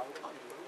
long time.